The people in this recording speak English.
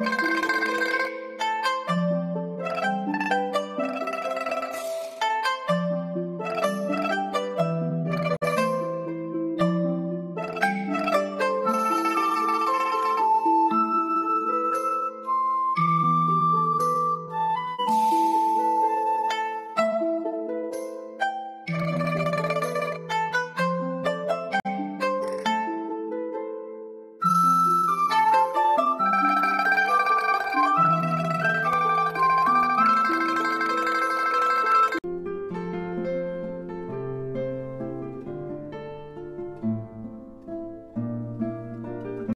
you